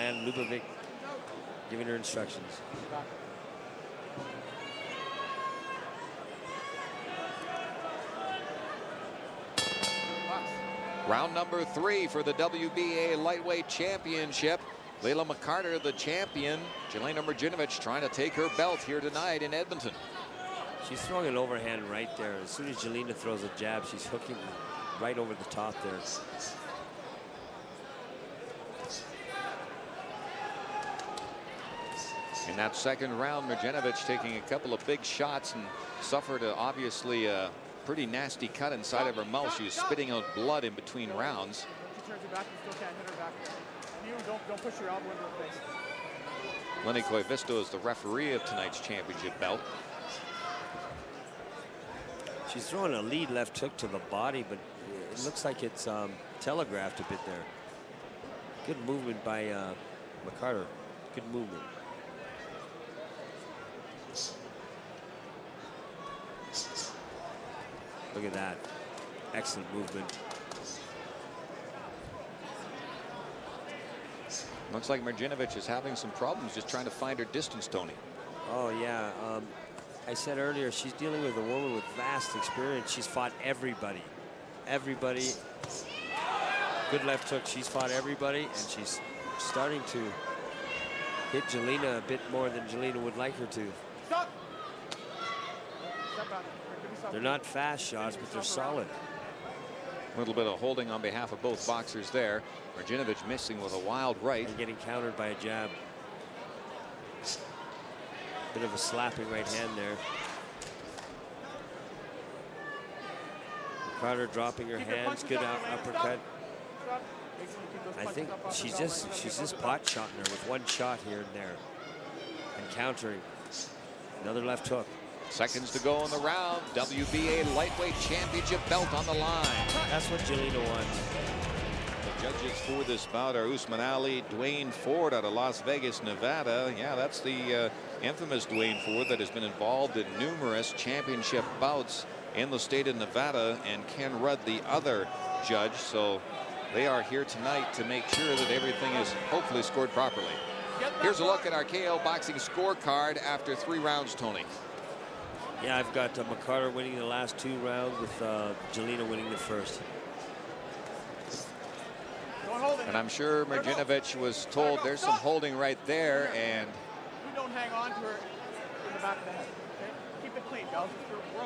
Ann Lubovic giving her instructions. Round number three for the WBA Lightweight Championship. Layla McCarter, the champion. Jelena Mrdjenovich trying to take her belt here tonight in Edmonton. She's throwing an overhand right there. As soon as Jelena throws a jab, she's hooking right over the top there. In that second round, Mrdjenovich taking a couple of big shots and suffered a, obviously a pretty nasty cut inside of her mouth. She was spitting out blood in between rounds. Lenny Koivisto is the referee of tonight's championship belt. She's throwing a lead left hook to the body, but it looks like it's um, telegraphed a bit there. Good movement by uh, McCarter. Good movement. Look at that. Excellent movement. Looks like Mrdjenovich is having some problems just trying to find her distance, Tony. Oh, yeah. Um, I said earlier, she's dealing with a woman with vast experience. She's fought everybody. Everybody. Good left hook. She's fought everybody, and she's starting to hit Jelena a bit more than Jelena would like her to. They're not fast shots, but they're solid. A little bit of holding on behalf of both boxers there. Mrdjenovich missing with a wild right. And getting countered by a jab. Bit of a slapping right hand there. Carter dropping her hands. Good out, uppercut. I think she's just she's just pot shotting her with one shot here and there. And countering. Another left hook. Seconds to go in the round. WBA Lightweight Championship belt on the line. That's what Jelena wants. The judges for this bout are Usman Ali, Dwayne Ford out of Las Vegas, Nevada. Yeah, that's the uh, infamous Dwayne Ford that has been involved in numerous championship bouts in the state of Nevada, and Ken Rudd, the other judge. So they are here tonight to make sure that everything is hopefully scored properly. Here's a look at our KO boxing scorecard after three rounds, Tony. Yeah, I've got uh, McCarter winning the last two rounds with uh, Jelena winning the first. And I'm sure Mrdjenovich was told there's some holding right there, and don't hang on to her in the back of the head. Keep it clean, guys.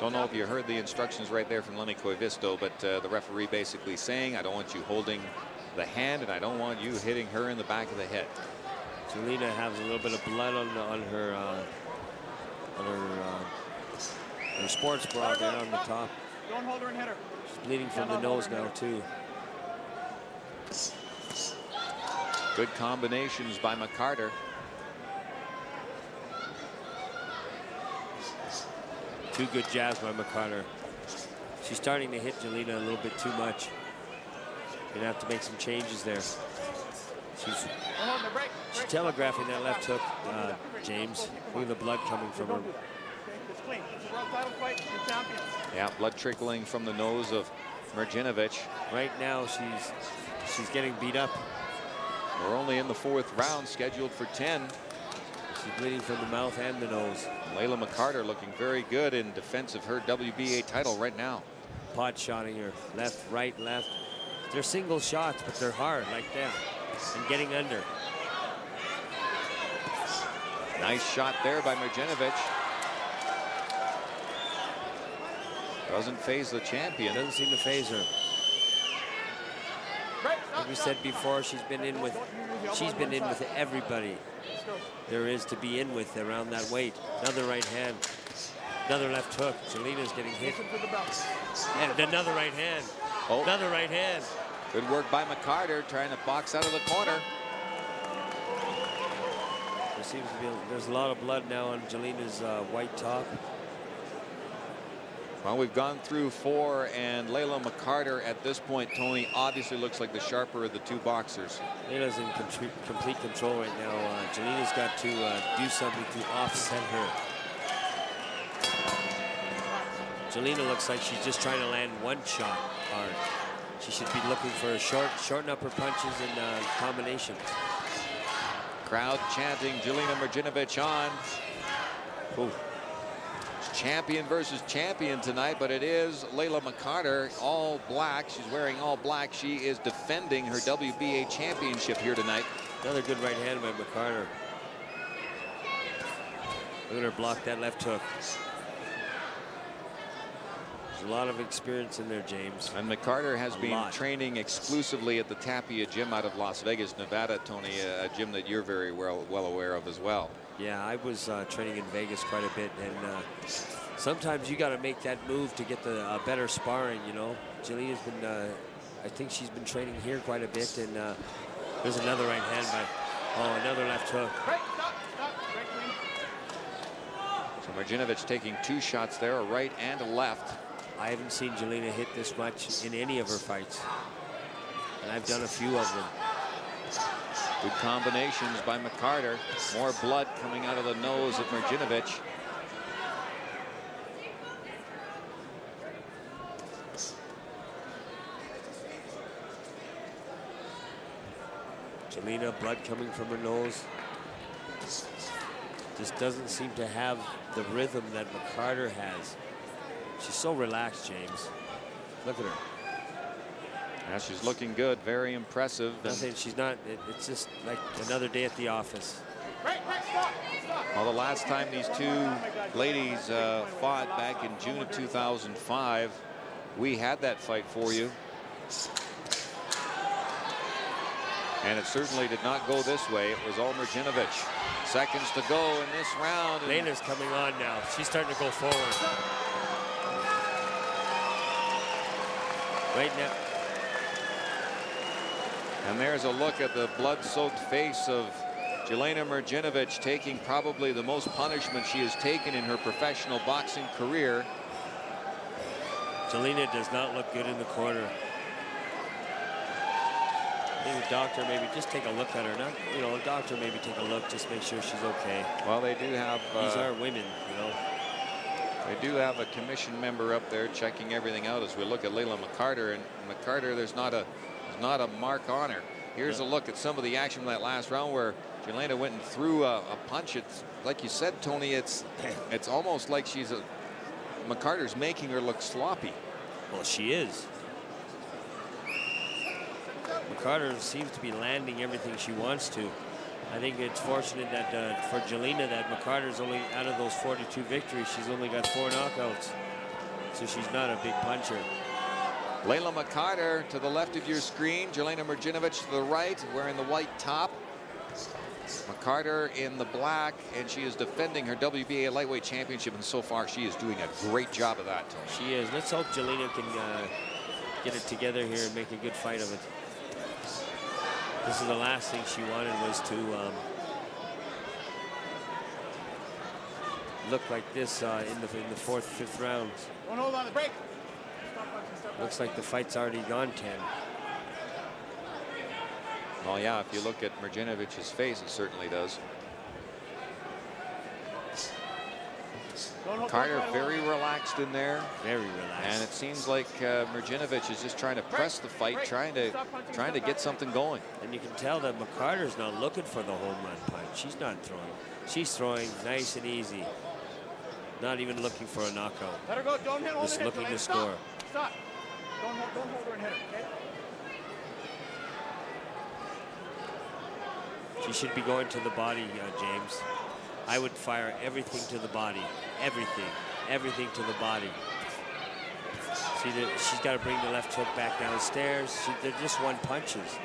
Don't know if you heard the instructions right there from Lenny Koivisto, but uh, the referee basically saying, I don't want you holding the hand, and I don't want you hitting her in the back of the head. Jelena has a little bit of blood on on her uh, on her uh, her sports bra there on the top. Don't hold her and hit her. She's bleeding from the nose now too. Good combinations by McCarter. Two good jabs by McCarter. She's starting to hit Jelena a little bit too much. Gonna have to make some changes there. She's, she's telegraphing that left hook, uh, James. Look at the blood coming from her. Yeah, blood trickling from the nose of Mrdjenovich. Right now, she's she's getting beat up. We're only in the fourth round, scheduled for 10. She's bleeding from the mouth and the nose. Layla McCarter looking very good in defense of her WBA title right now. Pot shotting her left, right, left. They're single shots, but they're hard like that. And getting under. Nice shot there by Mrdjenovich. Doesn't phase the champion. Doesn't seem to phase her. Like we said before, she's been in with she's been in with everybody there is to be in with around that weight. Another right hand. Another left hook. Jelena's getting hit. And another right hand. Oh. Another right hand. Good work by McCarter trying to box out of the corner. Seems to be there's a lot of blood now on Jelena's uh, white top. Well, we've gone through four, and Layla McCarter at this point, Tony, obviously looks like the sharper of the two boxers. Layla's in complete control right now. Uh, Jelena's got to uh, do something to offset her. Jelena looks like she's just trying to land one shot hard. She should be looking for a short, shorten up her punches and uh, combinations. Crowd chanting Jelena Mrdjenovich on. Ooh. Champion versus champion tonight, but it is Layla McCarter, all black. She's wearing all black. She is defending her WBA championship here tonight. Another good right hand by McCarter. Look at her block that left hook. There's a lot of experience in there, James. And McCarter has A been lot. training exclusively at the Tapia Gym out of Las Vegas, Nevada, Tony, a, a gym that you're very well, well aware of as well. Yeah, I was uh, training in Vegas quite a bit, and uh, sometimes you got to make that move to get the uh, better sparring. You know, Jillian's been, uh, I think she's been training here quite a bit, and uh, there's another right hand by, oh, another left hook. Break, stop, stop, break. So Mrdjenovich taking two shots there, a right and a left. I haven't seen Jelena hit this much in any of her fights, and I've done a few of them. Good combinations by McCarter. More blood coming out of the nose of Mrdjenovich. Jelena, blood coming from her nose. Just doesn't seem to have the rhythm that McCarter has. She's so relaxed, James. Look at her. Yeah, she's looking good, very impressive. And, Nothing. She's not. It, it's just like another day at the office. Break, break, stop, stop. well, the last time these two ladies uh, fought back in June of 2005, we had that fight for you. And it certainly did not go this way. It was all Mrdjenovich. Seconds to go in this round. and- Lena's coming on now. She's starting to go forward. Right now, And there's a look at the blood-soaked face of Jelena Mrdjenovich taking probably the most punishment she has taken in her professional boxing career. Jelena does not look good in the corner. Maybe the doctor maybe just take a look at her. Not, you know, a doctor maybe take a look, just make sure she's okay. Well, they do have These uh, are women, you know. They do have a commission member up there checking everything out as we look at Layla McCarter and McCarter. There's not a there's not a mark on her. Here's a look at some of the action from that last round where Jelena went and threw a, a punch. It's like you said, Tony. It's it's almost like she's a McCarter's making her look sloppy. Well, she is. McCarter seems to be landing everything she wants to. I think it's fortunate that uh, for Jelena that McCarter's only out of those 42 victories, she's only got four knockouts. So she's not a big puncher. Layla McCarter to the left of your screen. Jelena Mrdjenovich to the right, wearing the white top. McCarter in the black, and she is defending her WBA lightweight championship, and so far she is doing a great job of that, Tony. She is. Let's hope Jelena can uh, get it together here and make a good fight of it. This is the last thing she wanted was to um, look like this uh, in the in the fourth, fifth rounds. Don't hold on the break. Stop punching, stop Looks like the fight's already gone 10. Well, yeah, if you look at Mrdjenovich's face, it certainly does. Don't hold- Carter don't try to hold very relaxed in there, Very relaxed. and it seems like uh, Mrdjenovich is just trying to press the fight, trying to trying to get something going. And you can tell that McCarter's not looking for the home run punch. She's not throwing. She's throwing nice and easy. Not even looking for a knockout. Let her go. Don't hit. Hold Just hit. looking Delay. to Stop. score. Stop. Don't hold, don't hold her and hit her. Okay. She should be going to the body, uh, James. I would fire everything to the body. Everything. Everything to the body. See, the, she's got to bring the left hook back downstairs. She, they're just one punches.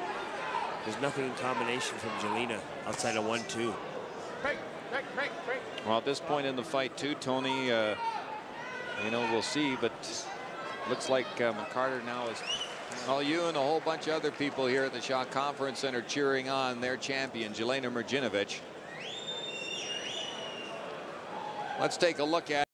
There's nothing in combination from Jelena outside of one, two. Break, break, break, break. Well, at this point in the fight, too, Tony, uh, you know, we'll see, but looks like uh, McCarter now is. Well, you and a whole bunch of other people here at the Shaw Conference Center cheering on their champion, Jelena Mrdjenovich. Let's take a look at